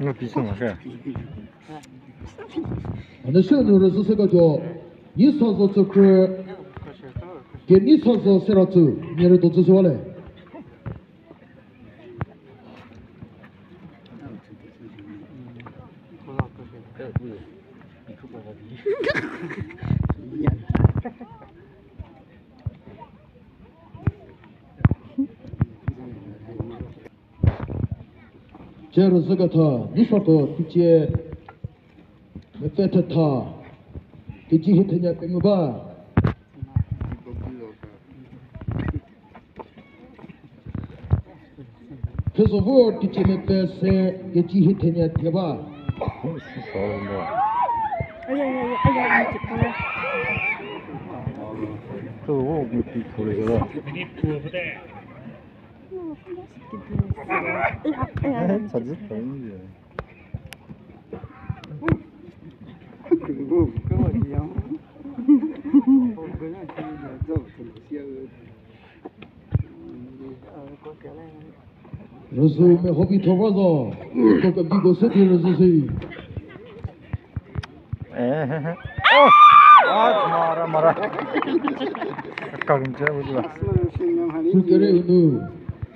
Ну пизна какая А дошёл ну разосокото 제르 저거터 니쇼토 티체 메페타타 티지 히테냐 뻬무바 그래서 뭐 티체 메페세 티지 히테냐 뻬바 고스사람바 아야야야 아야야 티코 그거 뭐 티코 그거 한 번씩 들어있어요. 자주 다니지. 그리고 그거지요. 그냥 그냥 저부터 시작을. رسول میں ہو بھی تھوڑا سا تو کبھی غصے تھی رسول سے مارا مارا کم چاہے مجھے شکر ہے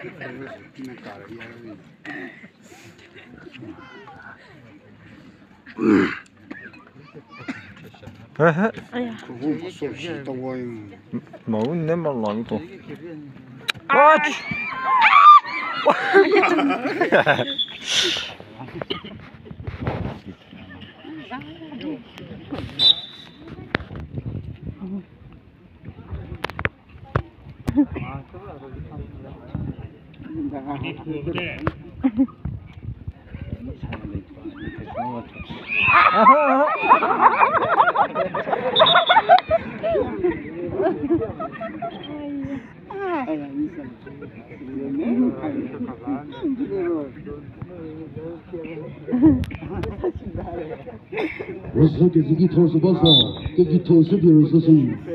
哎呀！妈，你那把哪里我去！哈哈哈哈！Você que se quitou se passou, que quitou se virou sozinho.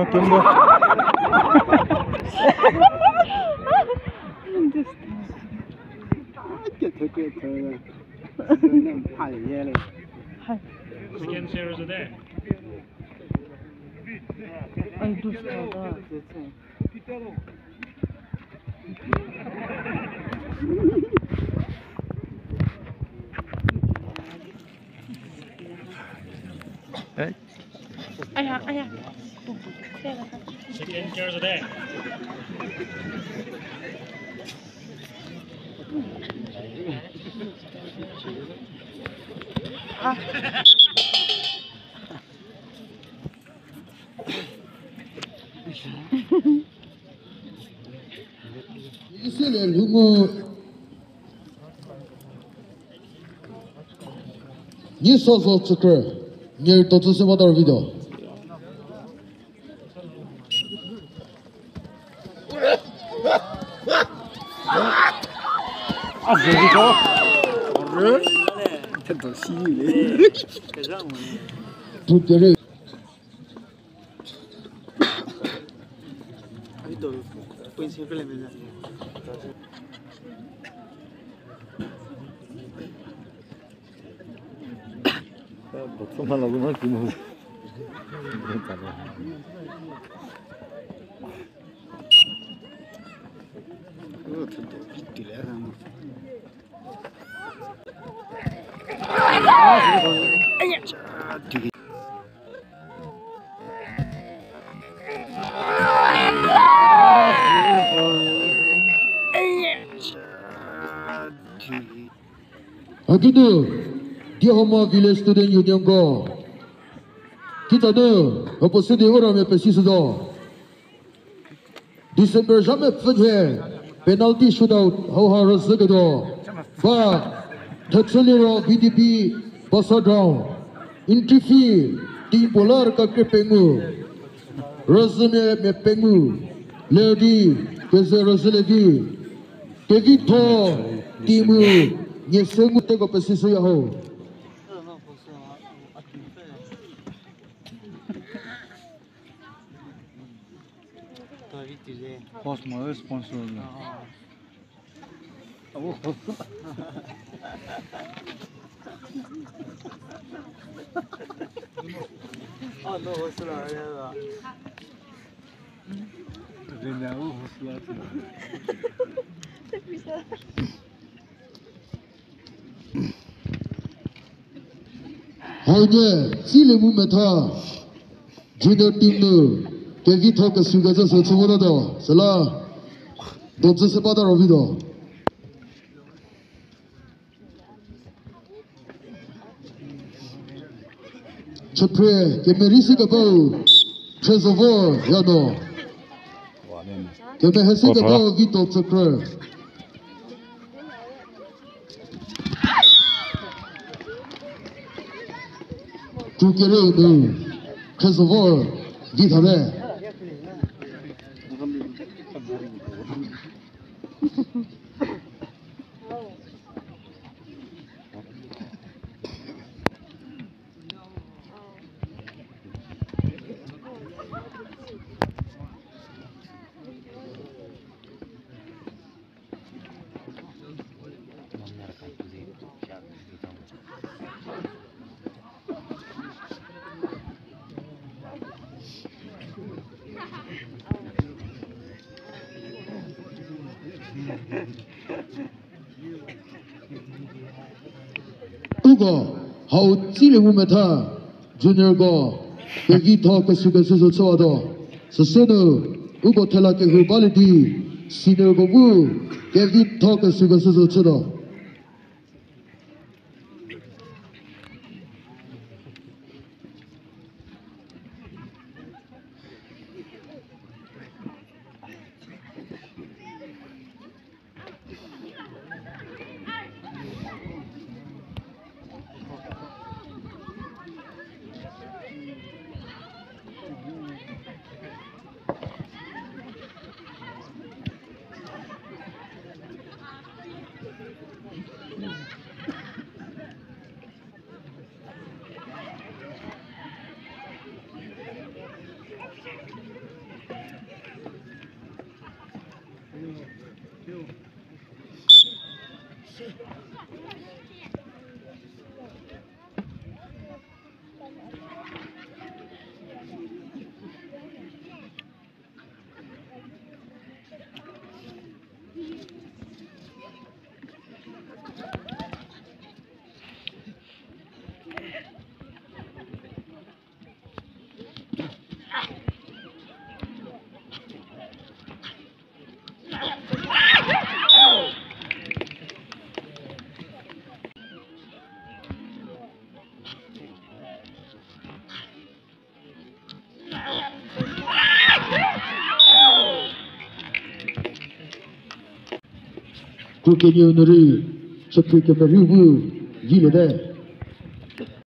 muito lindo. Again, Sarah's a day. Ay dur sağda. Ay ay Chicken cares a day. Ah. Mesele lungo Nisozo tsukuru Nyeri totsu se madaru video Né? tá logo Não 太多戏了。太让了。不就是。哎，都不行，不来没来。Baksana bana zaman kumur. Tamam. Bitti lan. Aku tu, dia homo village student union go. Kita tu, apa sedi orang yang pesis tu. disember jamais fajar, penalty shootout, hau harus segera. Ba, धक्षले रो बीडीपी बसड्राउ इंट्रीफी टीम पोलर कके पेंगु रजने मे पेंगु लेडी केसे रजले दी केगी थो टीम ये सेंगु तेगो पसिसो या हो Cosmo, responsible. Uh -huh. 아, 너 호스라 아니야. Venha o Russo Haydi, sile mu meta. Junior team nu. Kegi thok suga ja sa chungura do. Sala. Dodja se pada robi do. Чопре, кемериси капау, чезово, яно. Кемехеси капау, вито, чопре. Чукерей, ну, чезово, витаре. Junior과 하우티 레모메타 Junior과 베기타 가수가 수소서와다 서서는 우고 텔라케 후발디 시너고부 베기타 가수가 수소서다 Thank you. pour que nous honorions ce que vous, vous,